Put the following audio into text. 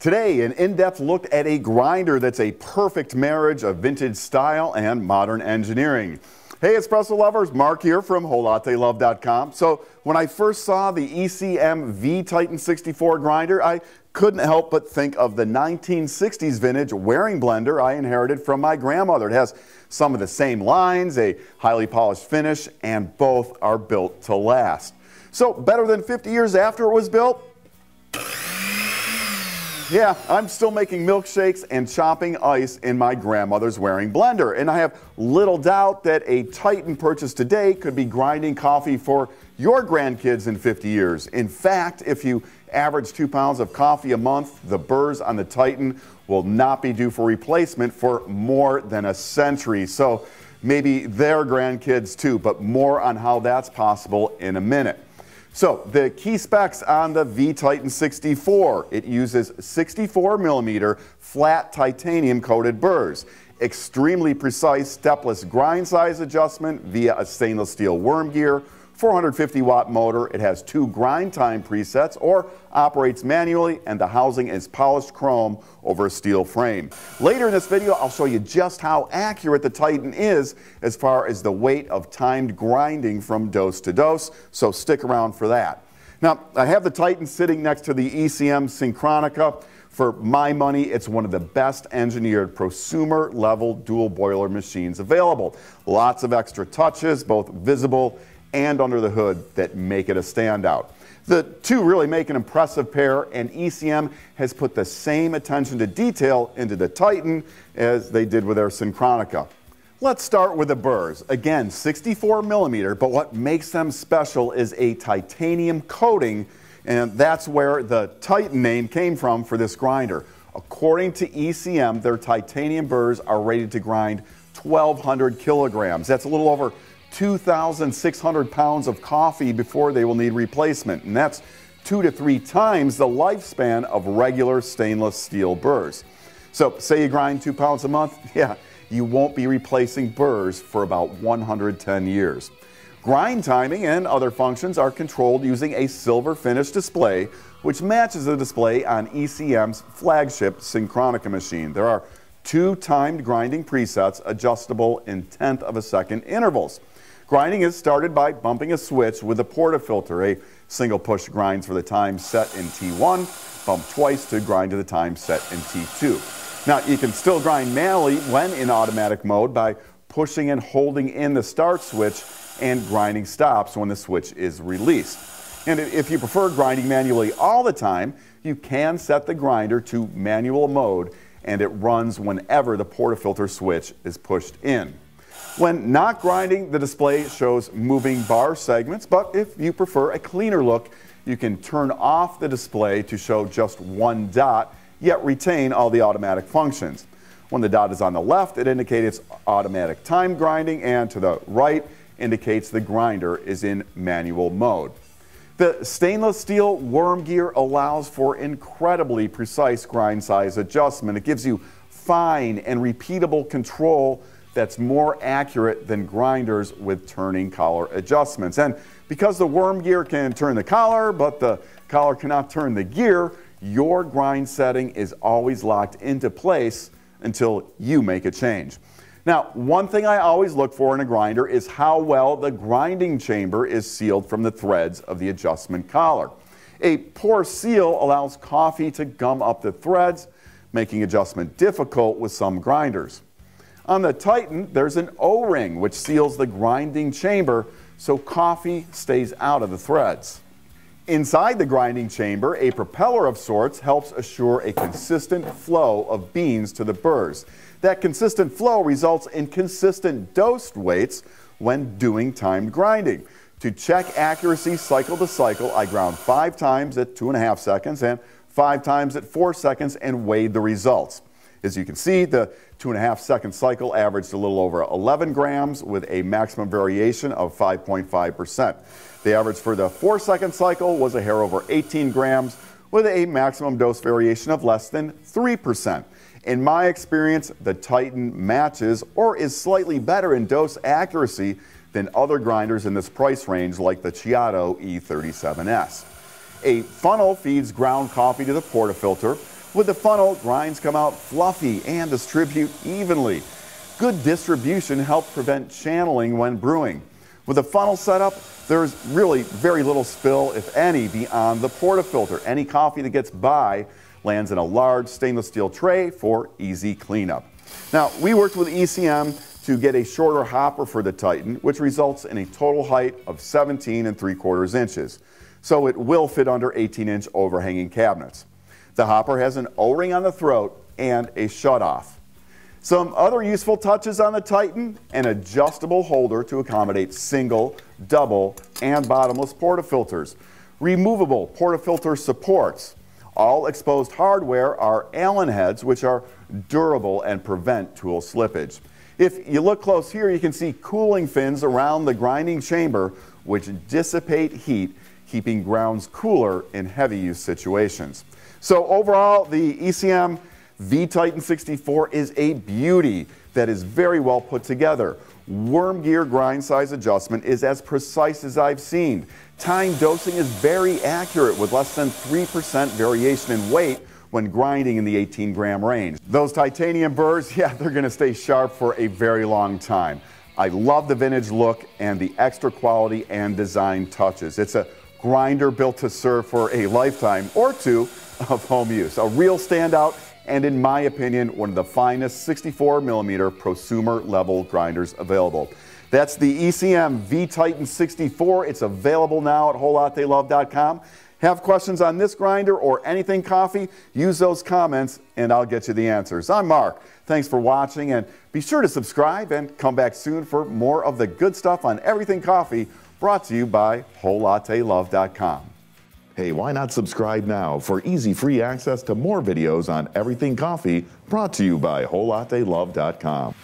Today, an in-depth look at a grinder that's a perfect marriage of vintage style and modern engineering. Hey, espresso lovers, Marc here from WholeLatteLove.com. So when I first saw the ECM V Titan 64 grinder, I couldn't help but think of the 1960s vintage Waring blender I inherited from my grandmother. It has some of the same lines, a highly polished finish, and both are built to last. So better than 50 years after it was built, yeah, I'm still making milkshakes and chopping ice in my grandmother's Waring blender. And I have little doubt that a Titan purchased today could be grinding coffee for your grandkids in 50 years. In fact, if you average two pounds of coffee a month, the burrs on the Titan will not be due for replacement for more than a century. So maybe their grandkids too, but more on how that's possible in a minute. So the key specs on the V-Titan 64, it uses 64 millimeter flat titanium coated burrs, extremely precise stepless grind size adjustment via a stainless steel worm gear, 450 watt motor. It has two grind time presets or operates manually and the housing is polished chrome over a steel frame. Later in this video, I'll show you just how accurate the Titan is as far as the weight of timed grinding from dose to dose, so stick around for that. Now, I have the Titan sitting next to the ECM Synchronika. For my money, it's one of the best engineered prosumer level dual boiler machines available. Lots of extra touches, both visible and under the hood that make it a standout. The two really make an impressive pair, and ECM has put the same attention to detail into the Titan as they did with their Synchronika. Let's start with the burrs. Again, 64 millimeter, but what makes them special is a titanium coating, and that's where the Titan name came from for this grinder. According to ECM, their titanium burrs are rated to grind 1,200 kilograms. That's a little over 2,600 pounds of coffee before they will need replacement. And that's two to three times the lifespan of regular stainless steel burrs. So, say you grind two pounds a month, yeah, you won't be replacing burrs for about 110 years. Grind timing and other functions are controlled using a silver finish display, which matches the display on ECM's flagship Synchronika machine. There are two timed grinding presets adjustable in tenth of a second intervals. Grinding is started by bumping a switch with a portafilter. A single push grinds for the time set in T1, bump twice to grind to the time set in T2. Now, you can still grind manually when in automatic mode by pushing and holding in the start switch and grinding stops when the switch is released. And if you prefer grinding manually all the time, you can set the grinder to manual mode and it runs whenever the portafilter switch is pushed in. When not grinding, the display shows moving bar segments, but if you prefer a cleaner look, you can turn off the display to show just one dot, yet retain all the automatic functions. When the dot is on the left, it indicates automatic time grinding, and to the right indicates the grinder is in manual mode. The stainless steel worm gear allows for incredibly precise grind size adjustment. It gives you fine and repeatable control that's more accurate than grinders with turning collar adjustments. And because the worm gear can turn the collar, but the collar cannot turn the gear, your grind setting is always locked into place until you make a change. Now, one thing I always look for in a grinder is how well the grinding chamber is sealed from the threads of the adjustment collar. A poor seal allows coffee to gum up the threads, making adjustment difficult with some grinders. On the Titan, there's an O-ring which seals the grinding chamber so coffee stays out of the threads. Inside the grinding chamber, a propeller of sorts helps assure a consistent flow of beans to the burrs. That consistent flow results in consistent dosed weights when doing timed grinding. To check accuracy cycle to cycle, I ground five times at two and a half seconds and five times at four seconds and weighed the results. As you can see, the two and a half second cycle averaged a little over 11 grams with a maximum variation of 5.5%. The average for the four second cycle was a hair over 18 grams with a maximum dose variation of less than 3%. In my experience, the Titan matches or is slightly better in dose accuracy than other grinders in this price range like the Ceado E37S. A funnel feeds ground coffee to the portafilter With the funnel, grinds come out fluffy and distribute evenly. Good distribution helps prevent channeling when brewing. With the funnel setup, there's really very little spill, if any, beyond the portafilter. Any coffee that gets by lands in a large stainless steel tray for easy cleanup. Now, we worked with ECM to get a shorter hopper for the Titan, which results in a total height of 17 and 3 quarters inches. So it will fit under 18 inch overhanging cabinets. The hopper has an O-ring on the throat and a shutoff. Some other useful touches on the Titan, an adjustable holder to accommodate single, double, and bottomless portafilters, removable portafilter supports. All exposed hardware are Allen heads, which are durable and prevent tool slippage. If you look close here, you can see cooling fins around the grinding chamber, which dissipate heat, keeping grounds cooler in heavy use situations. So overall, the ECM V-Titan 64 is a beauty that is very well put together. Worm gear grind size adjustment is as precise as I've seen. Time dosing is very accurate with less than 3% variation in weight when grinding in the 18 gram range. Those titanium burrs, yeah, they're gonna stay sharp for a very long time. I love the vintage look and the extra quality and design touches. It's a grinder built to serve for a lifetime or two of home use. A real standout, and in my opinion, one of the finest 64 millimeter prosumer level grinders available. That's the ECM V-Titan 64. It's available now at wholelattelove.com. Have questions on this grinder or anything coffee? Use those comments and I'll get you the answers. I'm Marc. Thanks for watching and be sure to subscribe and come back soon for more of the good stuff on everything coffee brought to you by wholelattelove.com. Hey, why not subscribe now for easy free access to more videos on everything coffee brought to you by wholelattelove.com.